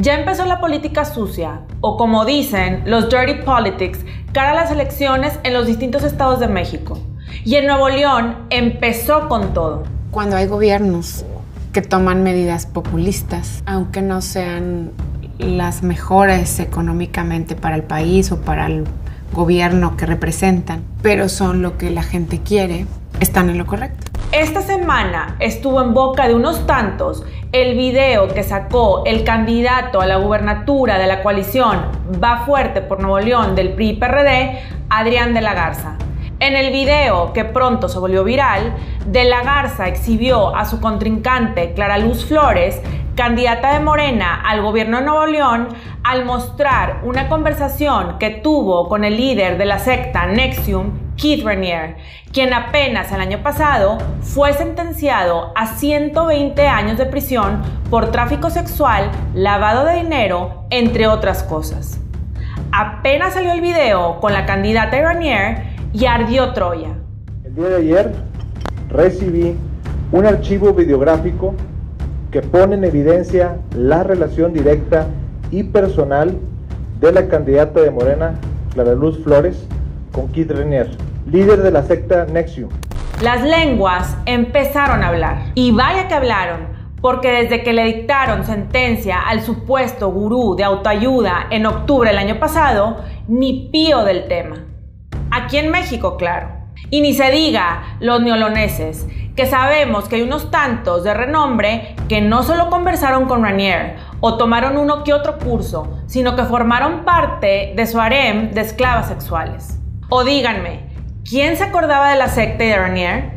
Ya empezó la política sucia, o como dicen, los dirty politics, cara a las elecciones en los distintos estados de México. Y en Nuevo León empezó con todo. Cuando hay gobiernos que toman medidas populistas, aunque no sean las mejores económicamente para el país o para el gobierno que representan, pero son lo que la gente quiere, están en lo correcto. Esta semana estuvo en boca de unos tantos el video que sacó el candidato a la gubernatura de la coalición Va Fuerte por Nuevo León del PRI-PRD, Adrián de la Garza. En el video, que pronto se volvió viral, De la Garza exhibió a su contrincante Clara Luz Flores, candidata de Morena al gobierno de Nuevo León, al mostrar una conversación que tuvo con el líder de la secta Nexium, Keith Raniere, quien apenas el año pasado fue sentenciado a 120 años de prisión por tráfico sexual, lavado de dinero, entre otras cosas. Apenas salió el video con la candidata Raniere y ardió Troya. El día de ayer recibí un archivo videográfico que pone en evidencia la relación directa y personal de la candidata de Morena, Clara Luz Flores, con Keith Raniere líder de la secta Nexium. Las lenguas empezaron a hablar. Y vaya que hablaron, porque desde que le dictaron sentencia al supuesto gurú de autoayuda en octubre del año pasado, ni pío del tema. Aquí en México, claro. Y ni se diga los neoloneses, que sabemos que hay unos tantos de renombre que no solo conversaron con Ranier o tomaron uno que otro curso, sino que formaron parte de su harem de esclavas sexuales. O díganme, ¿Quién se acordaba de la secta de Ranier?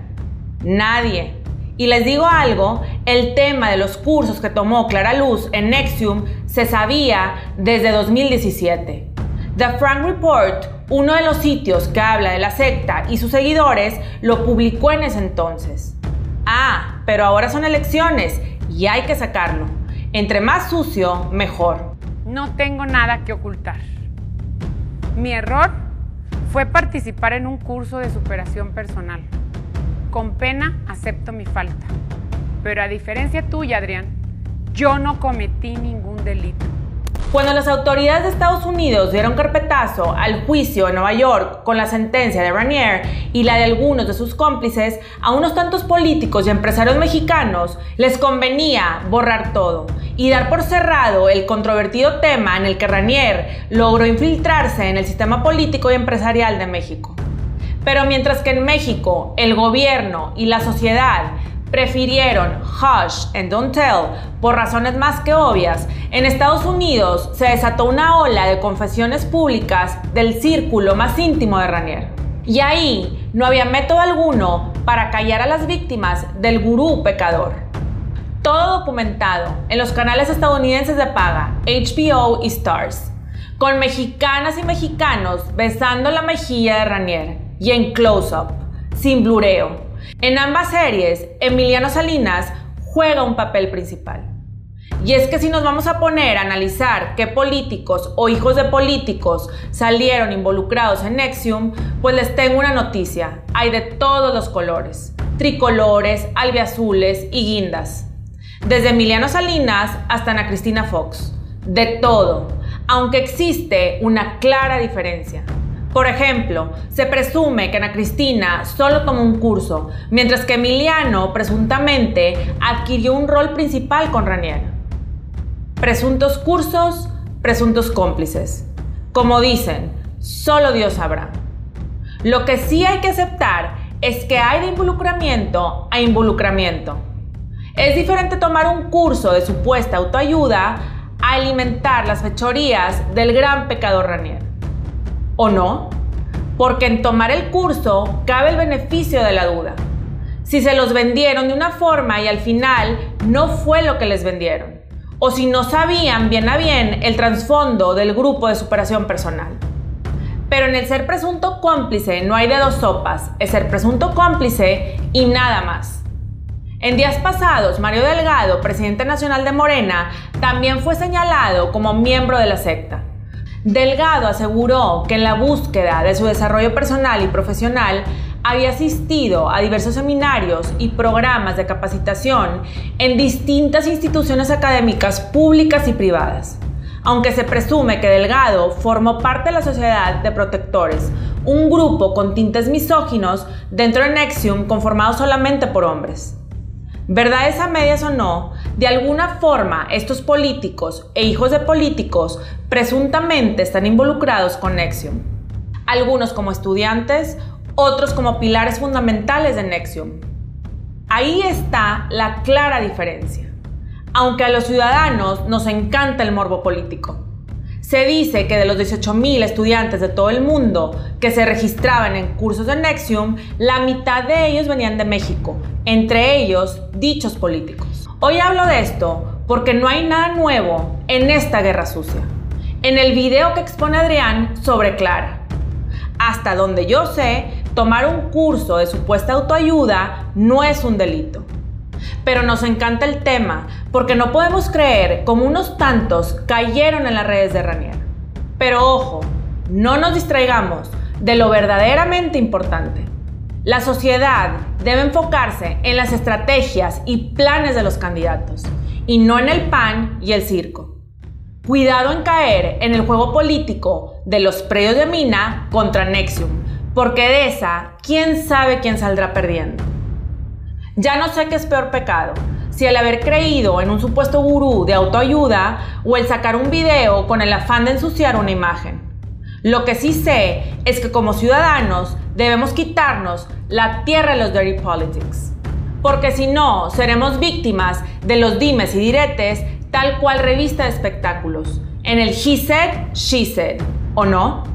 Nadie. Y les digo algo, el tema de los cursos que tomó Clara Luz en Nexium se sabía desde 2017. The Frank Report, uno de los sitios que habla de la secta y sus seguidores, lo publicó en ese entonces. Ah, pero ahora son elecciones y hay que sacarlo. Entre más sucio, mejor. No tengo nada que ocultar. Mi error fue participar en un curso de superación personal. Con pena acepto mi falta. Pero a diferencia tuya, Adrián, yo no cometí ningún delito. Cuando las autoridades de Estados Unidos dieron carpetazo al juicio en Nueva York con la sentencia de Ranier y la de algunos de sus cómplices, a unos tantos políticos y empresarios mexicanos les convenía borrar todo y dar por cerrado el controvertido tema en el que Ranier logró infiltrarse en el sistema político y empresarial de México. Pero mientras que en México el gobierno y la sociedad prefirieron hush and don't tell por razones más que obvias, en Estados Unidos se desató una ola de confesiones públicas del círculo más íntimo de Ranier. Y ahí no había método alguno para callar a las víctimas del gurú pecador. Todo documentado en los canales estadounidenses de paga, HBO y Stars, con mexicanas y mexicanos besando la mejilla de Ranier y en close-up, sin blureo, en ambas series, Emiliano Salinas juega un papel principal. Y es que si nos vamos a poner a analizar qué políticos o hijos de políticos salieron involucrados en Nexium, pues les tengo una noticia. Hay de todos los colores. Tricolores, albiazules y guindas. Desde Emiliano Salinas hasta Ana Cristina Fox. De todo. Aunque existe una clara diferencia. Por ejemplo, se presume que Ana Cristina solo tomó un curso, mientras que Emiliano presuntamente adquirió un rol principal con Ranier. Presuntos cursos, presuntos cómplices. Como dicen, solo Dios sabrá. Lo que sí hay que aceptar es que hay de involucramiento a involucramiento. Es diferente tomar un curso de supuesta autoayuda a alimentar las fechorías del gran pecador Ranier. ¿O no? Porque en tomar el curso cabe el beneficio de la duda. Si se los vendieron de una forma y al final no fue lo que les vendieron. O si no sabían bien a bien el trasfondo del grupo de superación personal. Pero en el ser presunto cómplice no hay de dos sopas, es ser presunto cómplice y nada más. En días pasados, Mario Delgado, presidente nacional de Morena, también fue señalado como miembro de la secta. Delgado aseguró que en la búsqueda de su desarrollo personal y profesional había asistido a diversos seminarios y programas de capacitación en distintas instituciones académicas públicas y privadas. Aunque se presume que Delgado formó parte de la Sociedad de Protectores, un grupo con tintes misóginos dentro de Nexium conformado solamente por hombres. Verdades a medias o no, de alguna forma estos políticos e hijos de políticos presuntamente están involucrados con Nexium. Algunos como estudiantes, otros como pilares fundamentales de Nexium. Ahí está la clara diferencia. Aunque a los ciudadanos nos encanta el morbo político. Se dice que de los 18.000 estudiantes de todo el mundo que se registraban en cursos de Nexium, la mitad de ellos venían de México, entre ellos dichos políticos. Hoy hablo de esto porque no hay nada nuevo en esta guerra sucia. En el video que expone Adrián sobre Clara. Hasta donde yo sé, tomar un curso de supuesta autoayuda no es un delito. Pero nos encanta el tema porque no podemos creer cómo unos tantos cayeron en las redes de Ranier. Pero ojo, no nos distraigamos de lo verdaderamente importante. La sociedad debe enfocarse en las estrategias y planes de los candidatos y no en el pan y el circo. Cuidado en caer en el juego político de los predios de mina contra Nexium, porque de esa, quién sabe quién saldrá perdiendo. Ya no sé qué es peor pecado, si el haber creído en un supuesto gurú de autoayuda o el sacar un video con el afán de ensuciar una imagen. Lo que sí sé es que como ciudadanos debemos quitarnos la tierra de los dirty politics. Porque si no, seremos víctimas de los dimes y diretes tal cual revista de espectáculos. En el he said, she said. ¿O no?